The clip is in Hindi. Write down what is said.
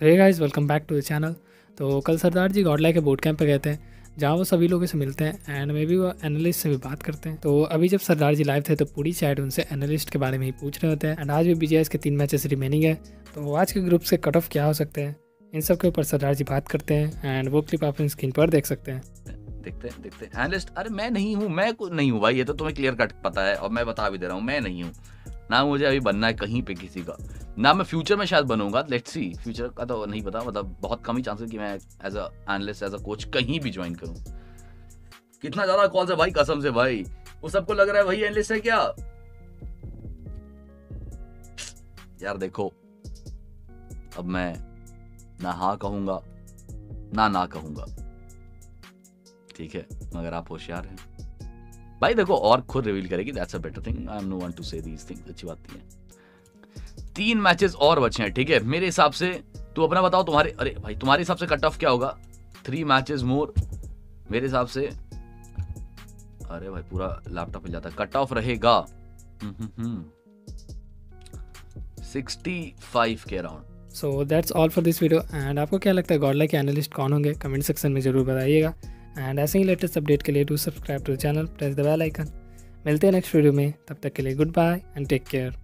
तो ये guys welcome back to the channel तो कल सरदार जी गॉडलाई के बोट कैंप पे गए थे, जहाँ वो सभी लोगों से मिलते हैं एंड मे भी वो एनालिस्ट से भी बात करते हैं। तो अभी जब सरदार जी लाइव थे तो पूरी चैट उनसे एनालिस्ट के बारे में ही पूछ रहे होते हैं। एंड आज भी बीजेएस के तीन मैचेस रिमेनिंग है। तो आज के ग्रुप से कट ऑफ़ क्या हो सकते हैं? इन सब के ऊपर सरदार जी बात करते हैं एंड वो क्लिप आप स्क्रीन पर देख सकते हैं। देखते हैं देखते हैं। एनालिस्ट अरे मैं नहीं हूँ, मैं कुछ नहीं हूँ भाई, ये तो तुम्हें क्लियर कट पता है और मैं बता भी दे रहा हूँ, मैं नहीं हूँ। ना मुझे अभी बनना है कहीं पे किसी का। ना मैं फ्यूचर में शायद बनूँगा लेट्स सी फ्यूचर का तो नहीं पता मतलब बहुत कम ही चांसेस कि मैं as a analyst as a coach कहीं भी ज्वाइन करूँ। कितना ज़्यादा कॉल से भाई, कसम से भाई। वो सबको लग रहा है भाई एनालिस्ट है क्या? यार देखो, अब मैं ना हाँ कहूँगा, ना ना कहूँगा। ठीक है, मगर आप होशियार हैं। भाई देखो, और खुद रिवील करेगी that's a better thing I am no one to say these things अच्छी बात नहीं है। तीन मैचेस और बचे हैं, ठीक है? मेरे हिसाब से, तू अपना बताओ तुम्हारे, अरे भाई, तुम्हारे हिसाब से कट ऑफ़ क्या होगा? थ्री मैचेस मोर मेरे हिसाब से, अरे भाई, पूरा लैपटॉप जाता है। कट ऑफ़ रहेगा। सिक्सटी फाइव के around so that's all for this video and आपको क्या लगता है गॉडलाई के एनालिस्ट कौन होंगे? कमेंट सेक्शन में ज़रूर बताइएगा। एंड ऐसे ही लेटेस्ट अपडेट के लिए do subscribe to channel press the bell icon मिलते हैं नेक्स्ट वीडियो में, तब तक के लिए good bye and take care